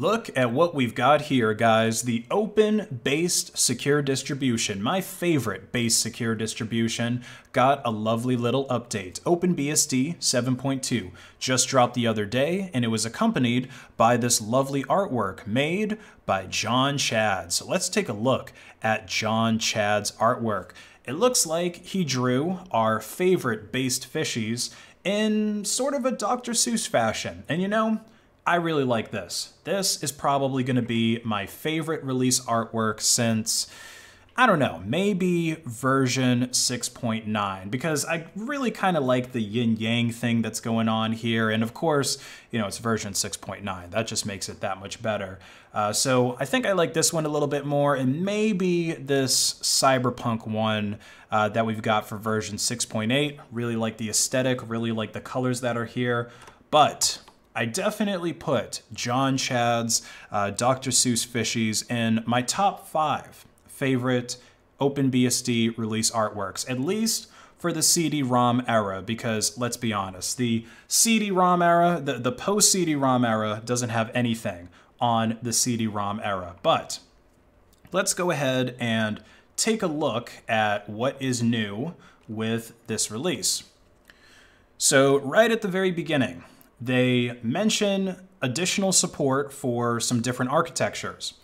Look at what we've got here, guys. The open-based secure distribution, my favorite base secure distribution, got a lovely little update. OpenBSD 7.2 just dropped the other day, and it was accompanied by this lovely artwork made by John Chad. So let's take a look at John Chad's artwork. It looks like he drew our favorite based fishies in sort of a Dr. Seuss fashion. And you know, I really like this. This is probably going to be my favorite release artwork since, I don't know, maybe version 6.9, because I really kind of like the yin yang thing that's going on here. And of course, you know, it's version 6.9. That just makes it that much better. Uh, so I think I like this one a little bit more, and maybe this Cyberpunk one uh, that we've got for version 6.8. Really like the aesthetic, really like the colors that are here. But I definitely put John Chad's uh, Dr. Seuss Fishies in my top five favorite OpenBSD release artworks, at least for the CD-ROM era, because let's be honest, the CD-ROM era, the, the post-CD-ROM era doesn't have anything on the CD-ROM era. But let's go ahead and take a look at what is new with this release. So right at the very beginning, they mention additional support for some different architectures.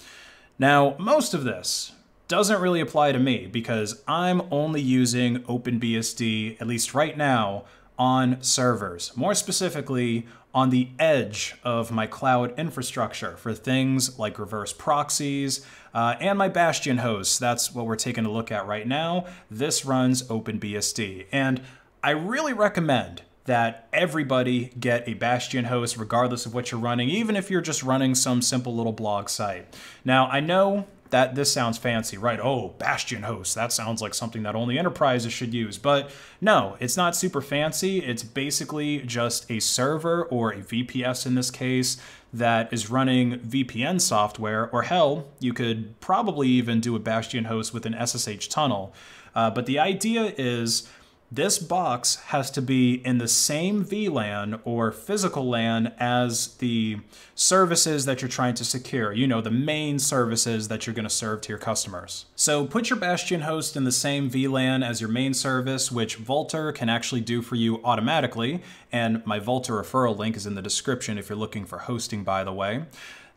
Now, most of this doesn't really apply to me because I'm only using OpenBSD, at least right now, on servers. More specifically, on the edge of my cloud infrastructure for things like reverse proxies uh, and my Bastion hosts. That's what we're taking a look at right now. This runs OpenBSD. And I really recommend that everybody get a Bastion host regardless of what you're running, even if you're just running some simple little blog site. Now, I know that this sounds fancy, right? Oh, Bastion host. That sounds like something that only enterprises should use. But no, it's not super fancy. It's basically just a server or a VPS in this case that is running VPN software, or hell, you could probably even do a Bastion host with an SSH tunnel. Uh, but the idea is this box has to be in the same VLAN or physical LAN as the services that you're trying to secure, you know, the main services that you're going to serve to your customers. So put your Bastion host in the same VLAN as your main service, which Vultr can actually do for you automatically, and my Vultr referral link is in the description if you're looking for hosting, by the way.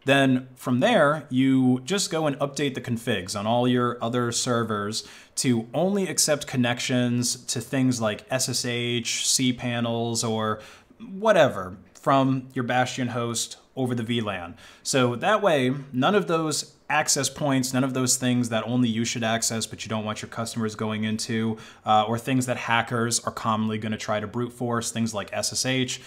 Then from there, you just go and update the configs on all your other servers to only accept connections to things like SSH, cPanels, or whatever from your Bastion host over the VLAN. So that way, none of those access points, none of those things that only you should access but you don't want your customers going into, uh, or things that hackers are commonly going to try to brute force, things like SSH,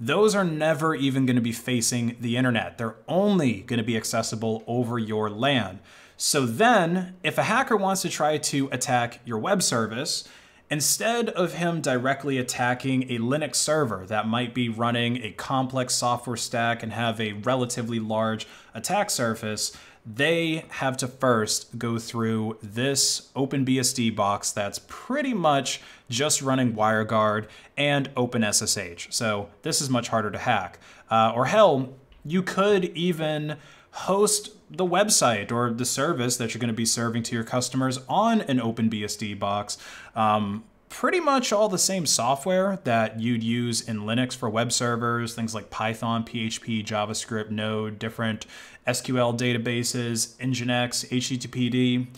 those are never even going to be facing the internet. They're only going to be accessible over your LAN. So then, if a hacker wants to try to attack your web service, instead of him directly attacking a Linux server that might be running a complex software stack and have a relatively large attack surface, they have to first go through this OpenBSD box that's pretty much just running WireGuard and OpenSSH. So this is much harder to hack. Uh, or hell, you could even host the website or the service that you're going to be serving to your customers on an OpenBSD box. Um, pretty much all the same software that you'd use in Linux for web servers, things like Python, PHP, JavaScript, Node, different SQL databases, Nginx, HTTPD.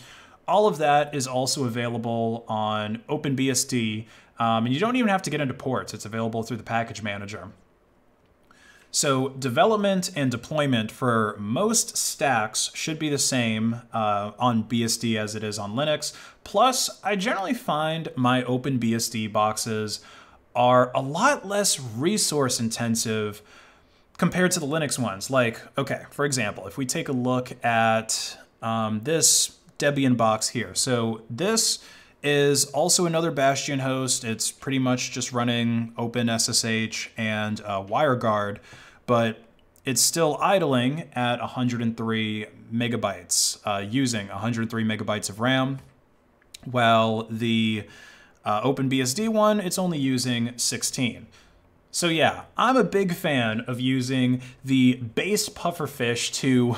All of that is also available on OpenBSD, um, and you don't even have to get into ports. It's available through the package manager. So development and deployment for most stacks should be the same uh, on BSD as it is on Linux. Plus, I generally find my OpenBSD boxes are a lot less resource intensive compared to the Linux ones. Like, okay, for example, if we take a look at um, this Debian box here. So this is also another Bastion host. It's pretty much just running OpenSSH and uh, WireGuard, but it's still idling at 103 megabytes, uh, using 103 megabytes of RAM, while the uh, OpenBSD one, it's only using 16. So yeah, I'm a big fan of using the base pufferfish to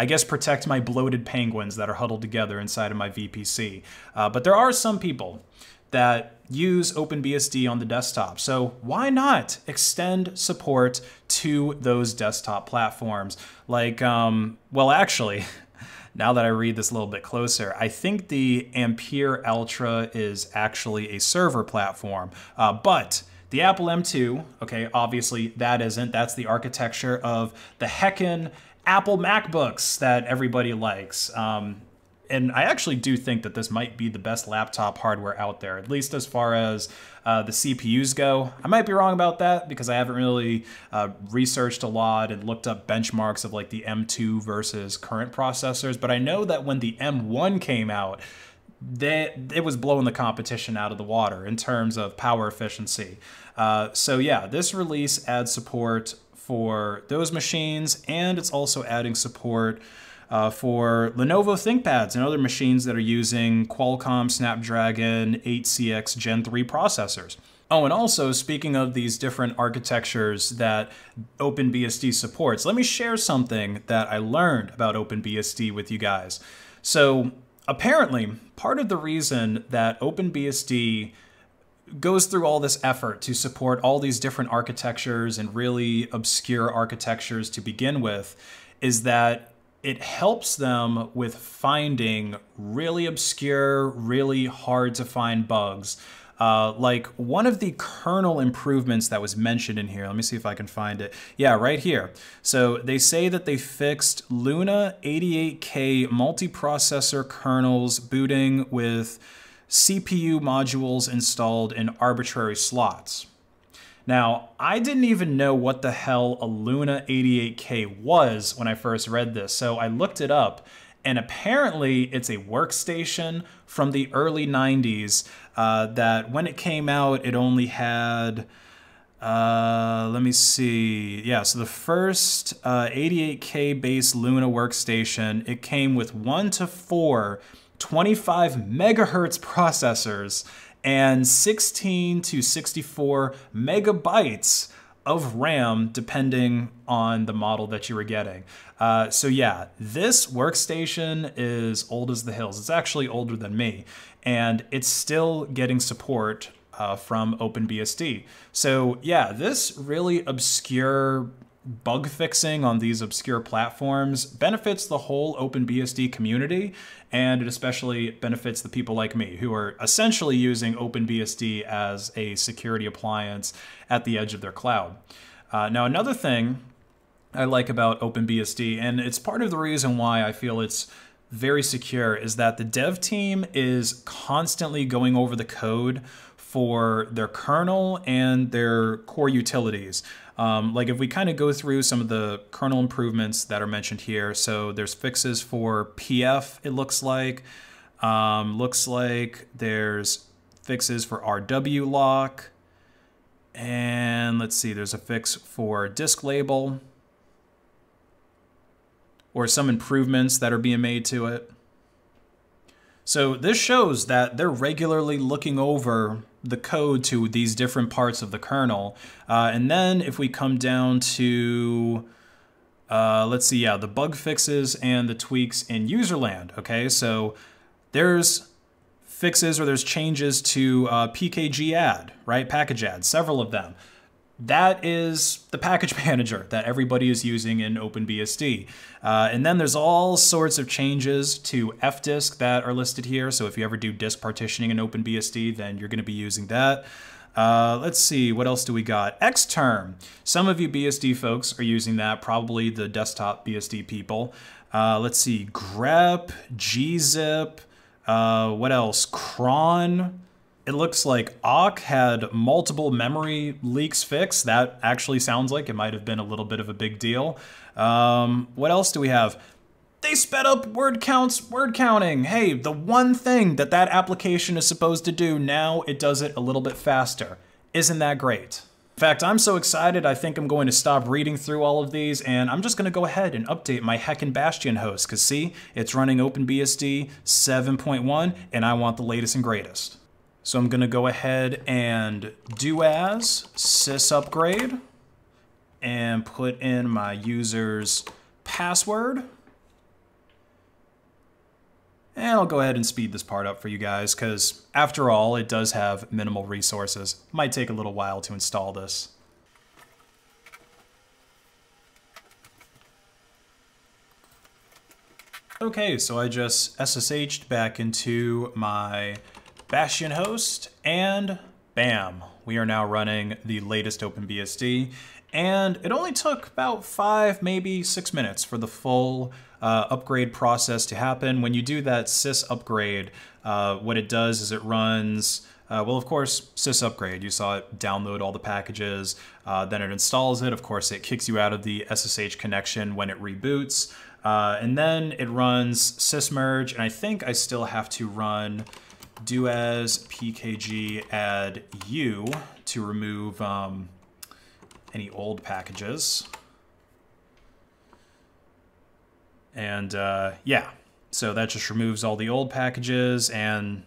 I guess protect my bloated penguins that are huddled together inside of my VPC. Uh, but there are some people that use OpenBSD on the desktop. So why not extend support to those desktop platforms? Like, um, well, actually, now that I read this a little bit closer, I think the Ampere Altra is actually a server platform, uh, but the Apple M2, okay, obviously that isn't. That's the architecture of the heckin' Apple MacBooks that everybody likes. Um, and I actually do think that this might be the best laptop hardware out there, at least as far as uh, the CPUs go. I might be wrong about that because I haven't really uh, researched a lot and looked up benchmarks of like the M2 versus current processors, but I know that when the M1 came out, they, it was blowing the competition out of the water in terms of power efficiency. Uh, so yeah, this release adds support for those machines, and it's also adding support uh, for Lenovo ThinkPads and other machines that are using Qualcomm Snapdragon 8CX Gen 3 processors. Oh, and also, speaking of these different architectures that OpenBSD supports, let me share something that I learned about OpenBSD with you guys. So, apparently, part of the reason that OpenBSD goes through all this effort to support all these different architectures and really obscure architectures to begin with is that it helps them with finding really obscure, really hard to find bugs. Uh, like one of the kernel improvements that was mentioned in here, let me see if I can find it. Yeah, right here. So they say that they fixed Luna 88K multiprocessor kernels booting with CPU modules installed in arbitrary slots. Now, I didn't even know what the hell a Luna 88K was when I first read this, so I looked it up, and apparently it's a workstation from the early 90s uh, that when it came out, it only had. Uh, let me see. Yeah, so the first uh, 88K base Luna workstation, it came with one to four 25 megahertz processors and 16 to 64 megabytes of RAM, depending on the model that you were getting. Uh, so yeah, this workstation is old as the hills. It's actually older than me, and it's still getting support uh, from OpenBSD. So yeah, this really obscure bug fixing on these obscure platforms benefits the whole OpenBSD community, and it especially benefits the people like me who are essentially using OpenBSD as a security appliance at the edge of their cloud. Uh, now, another thing I like about OpenBSD, and it's part of the reason why I feel it's very secure, is that the dev team is constantly going over the code for their kernel and their core utilities. Um, like if we kind of go through some of the kernel improvements that are mentioned here, so there's fixes for PF, it looks like. Um, looks like there's fixes for RW lock. And let's see, there's a fix for disk label or some improvements that are being made to it. So this shows that they're regularly looking over the code to these different parts of the kernel. Uh, and then if we come down to, uh, let's see, yeah, the bug fixes and the tweaks in userland, okay? So there's fixes or there's changes to uh, PKG add, right? Package add, several of them that is the package manager that everybody is using in OpenBSD. Uh, and then there's all sorts of changes to fdisk that are listed here. So if you ever do disk partitioning in OpenBSD, then you're going to be using that. Uh, let's see, what else do we got? Xterm. Some of you BSD folks are using that, probably the desktop BSD people. Uh, let's see, grep, gzip, uh, what else? cron. It looks like Awk had multiple memory leaks fixed. That actually sounds like it might have been a little bit of a big deal. Um, what else do we have? They sped up word counts, word counting. Hey, the one thing that that application is supposed to do, now it does it a little bit faster. Isn't that great? In fact, I'm so excited, I think I'm going to stop reading through all of these, and I'm just going to go ahead and update my Heckin Bastion host, because see, it's running OpenBSD 7.1, and I want the latest and greatest. So I'm going to go ahead and do as sys upgrade and put in my user's password. And I'll go ahead and speed this part up for you guys because after all, it does have minimal resources. Might take a little while to install this. Okay, so I just SSH'd back into my Bastion host and bam, we are now running the latest OpenBSD. And it only took about five, maybe six minutes for the full uh, upgrade process to happen. When you do that sysupgrade, uh, what it does is it runs uh, well, of course, sysupgrade. You saw it download all the packages, uh, then it installs it. Of course, it kicks you out of the SSH connection when it reboots. Uh, and then it runs sysmerge, and I think I still have to run do as pkg add u to remove um, any old packages. And uh, yeah, so that just removes all the old packages and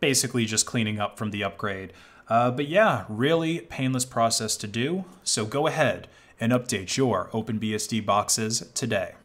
basically just cleaning up from the upgrade. Uh, but yeah, really painless process to do. So go ahead and update your OpenBSD boxes today.